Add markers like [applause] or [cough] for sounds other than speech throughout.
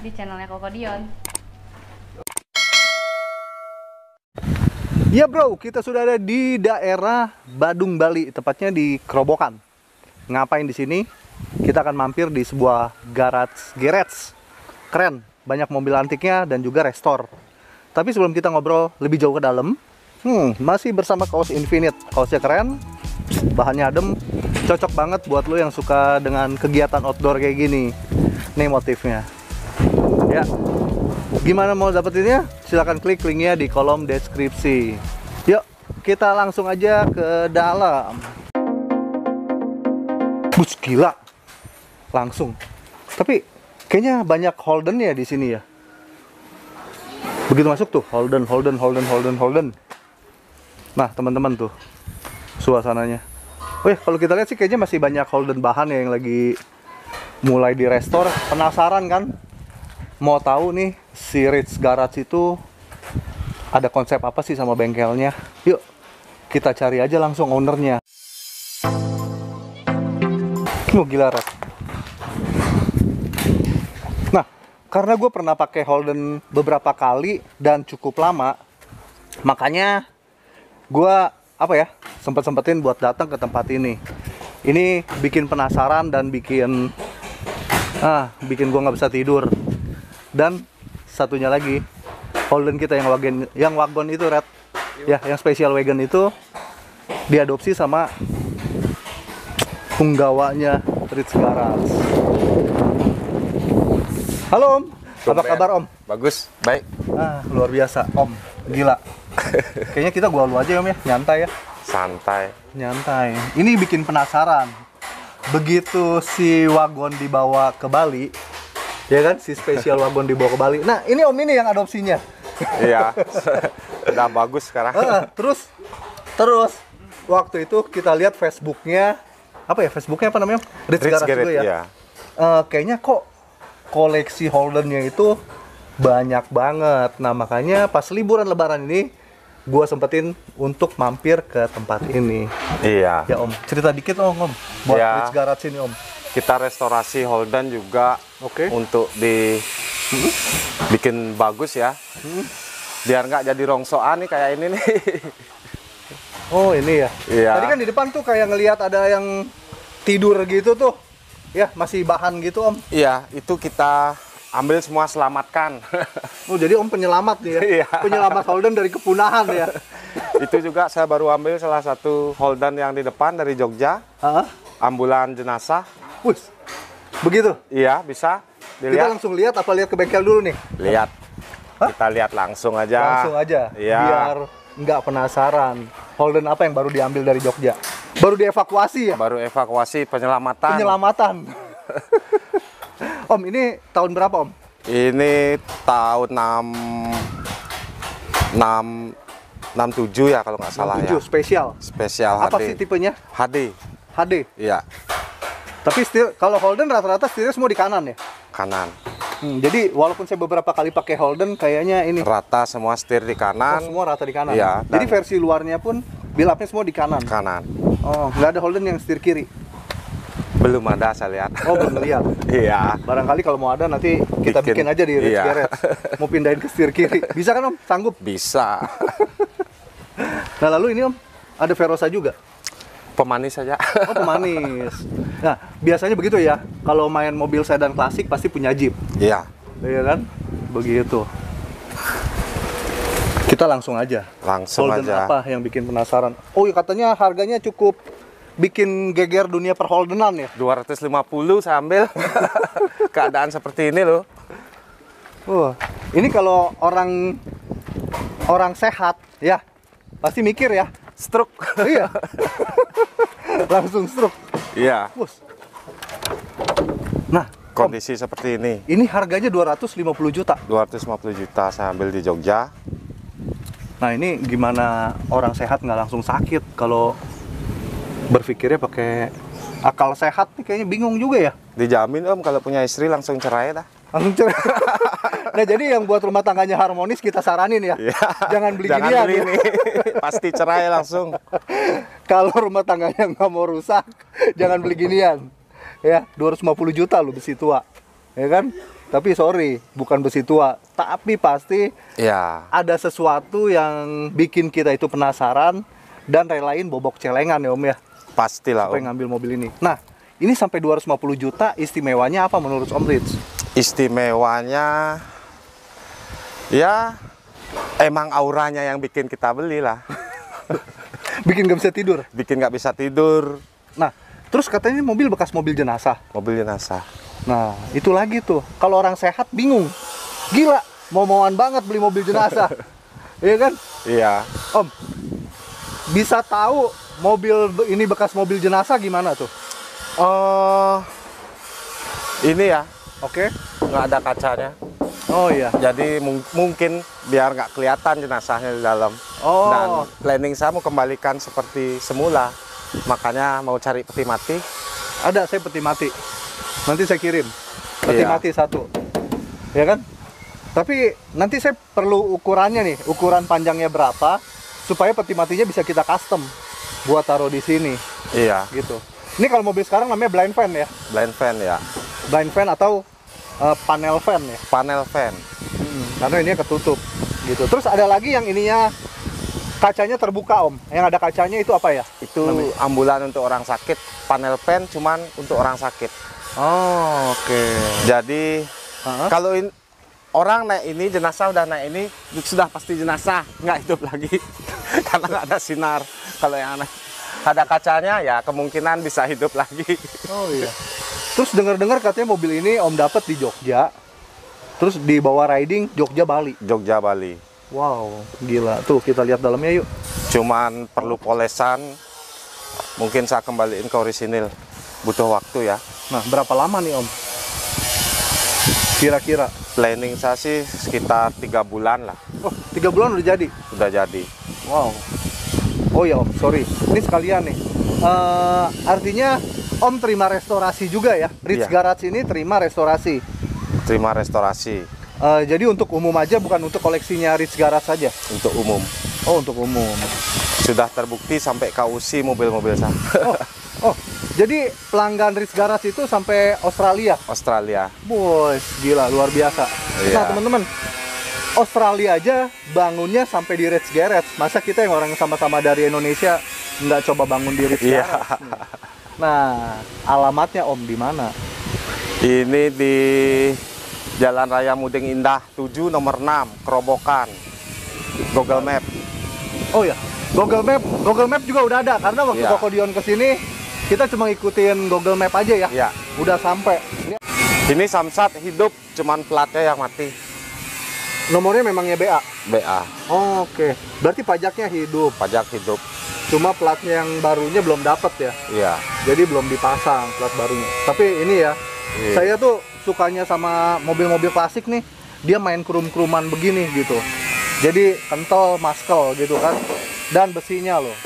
di channelnya Koko Dion. Ya bro, kita sudah ada di daerah Badung, Bali, tepatnya di Kerobokan. Ngapain di sini? Kita akan mampir di sebuah garage garage. Keren, banyak mobil antiknya dan juga restor. Tapi sebelum kita ngobrol lebih jauh ke dalam, hmm, masih bersama kaos Infinite. Kaosnya keren, bahannya adem, cocok banget buat lo yang suka dengan kegiatan outdoor kayak gini. Nih motifnya. Ya, Gimana mau dapetinnya? Silahkan klik linknya di kolom deskripsi. Yuk, kita langsung aja ke dalam. Bus gila, langsung. Tapi kayaknya banyak Holden ya di sini ya. Begitu masuk tuh Holden, Holden, Holden, Holden, Holden. Nah teman-teman tuh suasananya. Wih, kalau kita lihat sih kayaknya masih banyak Holden bahan ya yang lagi mulai di restore. Penasaran kan? Mau tahu nih si Ritz Garage itu ada konsep apa sih sama bengkelnya? Yuk, kita cari aja langsung ownernya. Mau gila, Rat. Nah, karena gue pernah pakai Holden beberapa kali dan cukup lama, makanya gue apa ya sempet sempetin buat datang ke tempat ini. Ini bikin penasaran dan bikin ah bikin gue nggak bisa tidur dan satunya lagi Holden kita yang wagon yang wagon itu red. Ya yang special wagon itu diadopsi sama penggawanya Ritz Garage halo om. Apa kabar om? Bagus, baik. ah luar biasa om. Gila. [laughs] Kayaknya kita gua lu aja om ya. Nyantai ya. Santai. nyantai. Ini bikin penasaran. Begitu si wagon dibawa ke Bali ya kan? Si spesial wagon dibawa ke Bali. Nah ini om ini yang adopsinya. Iya. [laughs] Udah bagus sekarang. Heeh, terus? Terus waktu itu kita lihat Facebooknya apa ya? Facebooknya apa namanya? Ritz, Ritz Garage juga ya? iya. Eh, kayaknya kok koleksi Holdennya itu banyak banget. Nah makanya pas liburan lebaran ini gua sempetin untuk mampir ke tempat ini. Iya. ya om. Cerita dikit om om. Buat Ya. Ritz Garage ini om Kita restorasi Holden juga Oke. untuk di bikin bagus ya. Biar nggak jadi rongsokan nih kayak ini nih. [laughs] Oh ini ya. Iya. Tadi kan di depan tuh kayak ngelihat ada yang tidur gitu tuh. Ya masih bahan gitu om. Iya, itu kita ambil semua selamatkan. [laughs] Oh jadi om penyelamat nih ya. Iya. Penyelamat Holden dari kepunahan ya. [laughs] itu juga saya baru ambil salah satu Holden yang di depan dari Jogja, Hah? ambulan jenazah. Wus. Begitu. Iya, bisa Kita dilihat. langsung lihat apa lihat ke bengkel dulu nih? Lihat. Kita lihat langsung aja. Langsung aja. Iya. Biar nggak penasaran. Holden apa yang baru diambil dari Jogja? Baru dievakuasi ya? Baru evakuasi penyelamatan. Penyelamatan. [laughs] om ini tahun berapa om? Ini tahun 6 6 67 ya kalau nggak salah 67 ya. spesial. Spesial Apa HD. sih tipenya? HD. HD. Iya, Tapi setir, kalau Holden rata-rata setirnya semua di kanan ya? kanan. Hmm, jadi walaupun saya beberapa kali pakai Holden, kayaknya ini Rata semua setir di oh, kanan, semua rata di kanan. Iya, Jadi versi luarnya pun bilapnya semua di kanan. kanan. Oh, nggak ada Holden yang setir kiri. Belum ada saya lihat. Oh, belum lihat. [laughs] iya. Barangkali kalau mau ada nanti kita bikin, Bikin. aja di Ritz Iya. [laughs] Mau pindahin ke setir kiri. Bisa kan Om? Sanggup. Bisa. [laughs] Nah, lalu ini Om, ada Verosa juga. Pemanis saja. Oh, pemanis. Nah, biasanya begitu ya. Kalau main mobil sedan klasik pasti punya Jeep. Iya. Iya kan? Begitu. Kita langsung aja. Langsung Holden aja. apa yang bikin penasaran? Oh, iya, katanya harganya cukup bikin geger dunia perholdenan ya. 250 saya ambil. Keadaan seperti ini loh. Wah, ini kalau orang orang sehat ya pasti mikir ya. Stroke. iya. Langsung stroke. Iya. Bos. Nah, Kondisi seperti ini. ini harganya 250 juta. 250 juta saya ambil di Jogja. Nah, ini gimana orang sehat nggak langsung sakit kalau berpikirnya pakai akal sehat nih kayaknya bingung juga ya. Dijamin om kalau punya istri langsung cerai dah. Langsung cerai. [laughs] nah, jadi yang buat rumah tangganya harmonis kita saranin ya. Iya. Jangan beli Jangan ginian beli ya. ini. [laughs] Pasti cerai langsung. [laughs] Kalau rumah tangganya nggak mau rusak, jangan beli ginian. Ya, 250 juta loh besi tua. Ya kan? tapi sorry, bukan besi tua. Tapi pasti Iya. ada sesuatu yang bikin kita itu penasaran dan relain bobok celengan ya Om ya, Pastilah supaya Om. ngambil mobil ini. Nah, ini sampai 250 juta istimewanya apa menurut Om Rich? Istimewanya ya emang auranya yang bikin kita beli lah. [laughs] Bikin gak bisa tidur. Bikin nggak bisa tidur. Nah, terus katanya mobil bekas mobil jenazah. Mobil jenazah. Nah, itu lagi tuh. Kalau orang sehat bingung. Gila, mau-mauan banget beli mobil jenazah. [laughs] Iya kan? Iya. Om, bisa tahu mobil ini bekas mobil jenazah gimana tuh? Oh, ini ya Oke. nggak ada kacanya. Oh iya. Jadi mung- mungkin biar nggak kelihatan jenazahnya di dalam. Oh. Dan planning saya mau kembalikan seperti semula. Makanya mau cari peti mati. Ada saya peti mati. Nanti saya kirim. Peti Iya. mati satu. Ya kan? Tapi nanti saya perlu ukurannya nih, ukuran panjangnya berapa supaya peti matinya bisa kita custom buat taruh di sini Iya, gitu. Ini kalau mobil sekarang namanya blind fan ya. blind fan ya. Blind fan atau eh, panel fan ya. Panel fan. Karena ini ketutup gitu. Terus ada lagi yang ininya kacanya terbuka om. Yang ada kacanya itu apa ya? Itu Namanya? ambulan untuk orang sakit. Panel fan cuman untuk orang sakit. Oh oke. Jadi Hah? kalau in- orang naik ini jenazah udah naik ini sudah pasti jenazah nggak hidup lagi [laughs] karena nggak ada sinar. Kalau yang naik ada kacanya ya kemungkinan bisa hidup lagi. Oh iya. Terus dengar-dengar katanya mobil ini om dapat di Jogja. Terus dibawa riding Jogja Bali. Jogja Bali. Wow, gila. Tuh kita lihat dalamnya yuk. Cuman perlu polesan. Mungkin saya kembaliin ke orisinil. Butuh waktu ya. Nah, berapa lama nih om? Kira-kira. Planning saya sih sekitar tiga bulan lah. Oh, tiga bulan udah jadi. Sudah jadi. Wow. Oh ya om, sorry. Ini sekalian nih. Eh, artinya om terima restorasi juga ya? Ritz Iya. Garage ini terima restorasi. Terima restorasi Eh, jadi untuk umum aja, bukan untuk koleksinya Ritz Garage saja. untuk umum. Oh, untuk umum. Sudah terbukti sampai KUC mobil-mobil saya. Oh, oh. Jadi pelanggan Ritz Garage itu sampai Australia. Australia. Boys, gila luar biasa. Iya. Nah, teman-teman, Australia aja bangunnya sampai di Ritz Garage. Masa kita yang orang sama-sama dari Indonesia nggak coba bangun di Ritz Iya. Garage? nih? Nah, alamatnya Om di mana? Ini di Jalan Raya Muding Indah 7 nomor 6, Kerobokan. Google Map. Oh ya, Google Map, Google Map juga udah ada karena waktu Iya. Kokodion ke sini kita cuma ikutin Google Map aja ya. Ya. Udah sampai. Ini Samsat hidup, cuman platnya yang mati. Nomornya memangnya BA. BA, Oh, Oke, berarti pajaknya hidup. pajak hidup. Cuma platnya yang barunya belum dapat ya. Iya. Jadi belum dipasang plat barunya. Tapi ini ya, Iya. saya tuh sukanya sama mobil-mobil klasik nih. Dia main krum-kruman begini gitu. Jadi kental, maskel gitu kan. Dan besinya loh.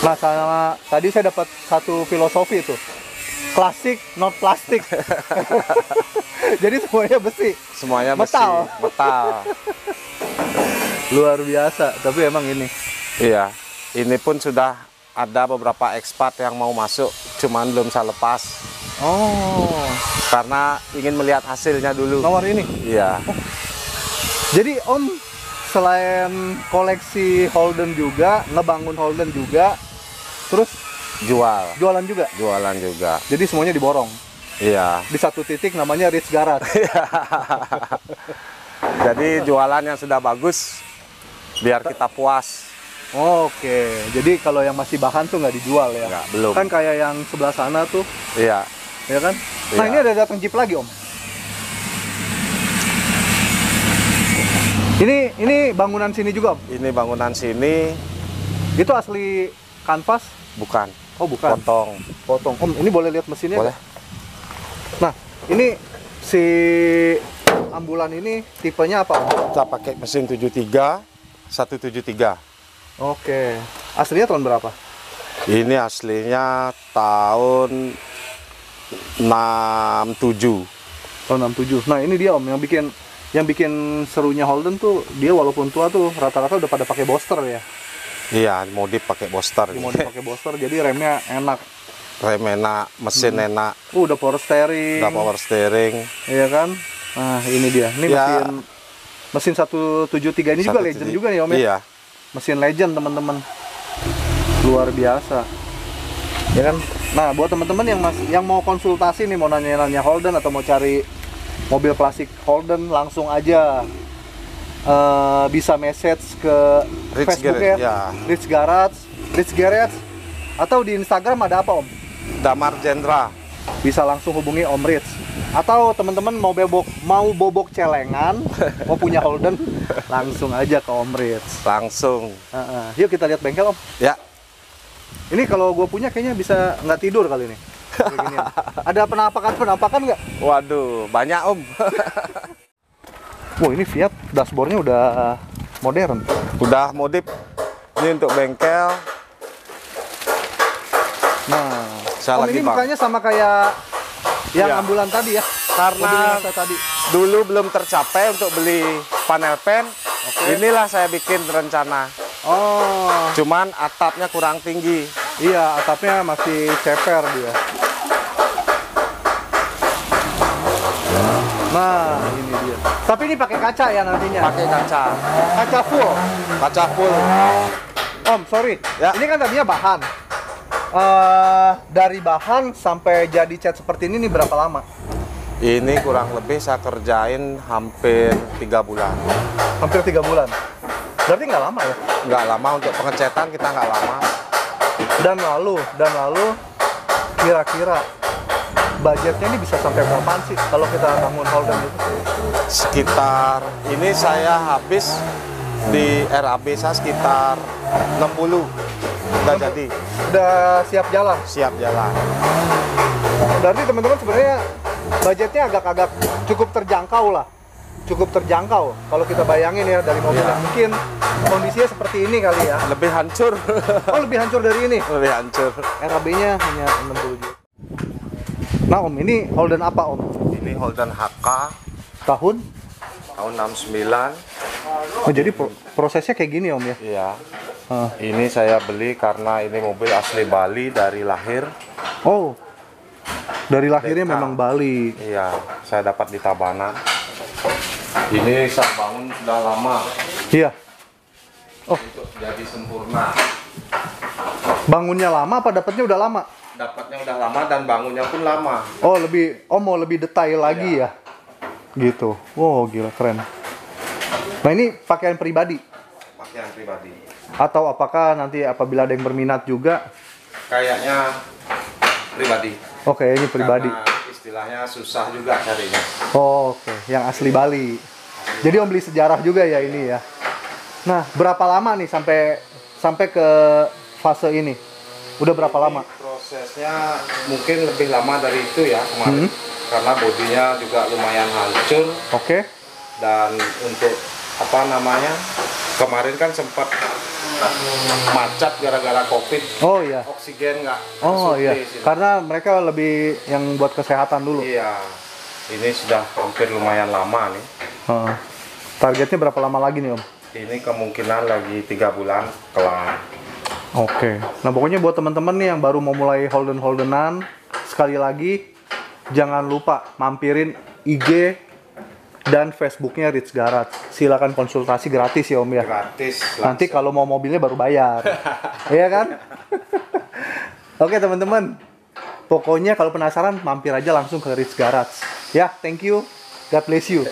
Nah, sama tadi saya dapat satu filosofi itu. Klasik, not plastik. [laughs] Jadi semuanya besi. Semuanya besi. Metal. Metal. Luar biasa, tapi emang ini. Iya. Ini pun sudah ada beberapa ekspat yang mau masuk, cuman belum saya lepas Oh, karena ingin melihat hasilnya dulu. nomor ini. Iya. Jadi Om selain koleksi Holden juga, ngebangun Holden juga, terus Jual. jualan juga. Jualan juga. Jadi semuanya diborong. Iya. Di satu titik namanya Ritz Garage. [laughs] Jadi jualan yang sudah bagus biar kita puas. Oke, jadi kalau yang masih bahan tuh nggak dijual ya? Nggak, belum. Kan kayak yang sebelah sana tuh, Iya. ya kan? Nah Iya. ini ada datang Jeep lagi Om. Ini ini bangunan sini juga Om. Ini bangunan sini Itu asli kanvas? bukan Oh bukan. potong. Potong. Om, ini boleh lihat mesinnya? Boleh. nggak? Nah, ini si ambulan ini tipenya apa? Om? Kita pakai mesin 73 173. Oke. Aslinya tahun berapa? Ini aslinya tahun 67. Tahun 67. Nah, ini dia Om yang bikin yang bikin serunya Holden tuh dia walaupun tua tuh rata-rata udah pada pakai Boster ya. Iya, modif pakai booster. Mau dipakai Boster jadi remnya enak. rem enak, mesin enak, Uh, udah power steering. udah power steering. Iya kan? Nah, ini dia. Ini Ya. mesin mesin 173 ini juga Satu legend juga nih Om ya. Iya. Mesin legend teman-teman. Luar biasa. Ya kan? Nah, buat teman-teman yang mas yang mau konsultasi nih mau nanya-nanya Holden atau mau cari mobil klasik Holden langsung aja eh, bisa message ke Rich Facebook Garage, ya. ya. Rich Garage, Rich Garage atau di Instagram ada apa Om? Damar Jendra. bisa langsung hubungi Om Rich atau teman-teman mau bobok mau bobok celengan [laughs] mau punya Holden langsung aja ke Om Rich Langsung. Heeh. yuk kita lihat bengkel Om Ya, ini kalau gue punya kayaknya bisa nggak tidur kali ini [laughs] ada penampakan penampakan nggak waduh, banyak Om. [laughs] Wah ini Fiat dashboardnya udah modern Udah modif. Ini untuk bengkel. nah Saya Om lagi ini bang. mukanya sama kayak yang Iya. ambulan tadi ya Karena tadi dulu belum tercapai untuk beli panel pen. Inilah saya bikin rencana. oh Cuman atapnya kurang tinggi. iya atapnya masih ceper dia Nah, ini dia. Tapi ini pakai kaca ya nantinya. Pakai kaca. kaca full. Kaca full. Om, sorry. Ya. Ini kan tadinya bahan. Eh, dari bahan sampai jadi cat seperti ini nih berapa lama? Ini kurang lebih saya kerjain hampir tiga bulan. Hampir tiga bulan. Berarti nggak lama ya? Nggak lama untuk pengecetan kita nggak lama. Dan lalu, dan lalu kira-kira budgetnya ini bisa sampai berapaan sih kalau kita bangun Holden itu? Sekitar ini saya habis di RAB saya sekitar 60 udah jadi Udah siap jalan. siap jalan. Berarti teman-teman sebenarnya budgetnya agak-agak cukup terjangkau lah. Cukup terjangkau kalau kita bayangin ya dari mobil Iya. yang mungkin kondisinya seperti ini kali ya. Lebih hancur, Oh lebih hancur dari ini. lebih hancur. RAB-nya hanya 60 juta. Nah om, ini Holden apa om? Ini Holden HK Tahun? tahun 69. Oh jadi pro- prosesnya kayak gini om ya? Iya. Ah. Ini saya beli karena ini mobil asli Bali dari lahir. Oh, dari lahirnya Deka. memang Bali. Iya, saya dapat di Tabanan. Ini saya bangun sudah lama Iya. untuk jadi sempurna. Bangunnya lama apa dapatnya udah lama? Dapatnya udah lama dan bangunnya pun lama. Oh lebih, oh mau lebih detail lagi ya? Gitu. Wow gila keren. Nah ini pakaian pribadi Pakaian pribadi. atau apakah nanti apabila ada yang berminat juga? Kayaknya pribadi. Oke ini pribadi. Karena istilahnya susah juga carinya. Oh, Oke, yang asli Bali. Jadi om beli sejarah juga ya ini ya. Nah, berapa lama nih sampai sampai ke fase ini? Udah berapa lama? Prosesnya mungkin lebih lama dari itu ya kemarin. Karena bodinya juga lumayan hancur Oke. dan untuk apa namanya kemarin kan sempat macet gara-gara covid Oh iya. oksigen nggak Oh iya. sini. Karena mereka lebih yang buat kesehatan dulu. iya ini sudah hampir lumayan lama nih Heeh. Targetnya berapa lama lagi nih om? ini kemungkinan lagi tiga bulan kelar Oke. Nah pokoknya buat teman-teman nih yang baru mau mulai holden holdenan, sekali lagi jangan lupa mampirin IG dan Facebooknya Rich Garage. Silakan konsultasi gratis ya om ya. gratis Nanti langsung. kalau mau mobilnya baru bayar. [laughs] Iya kan? Oke teman-teman. Pokoknya kalau penasaran mampir aja langsung ke Rich Garage. Ya, thank you. God bless you.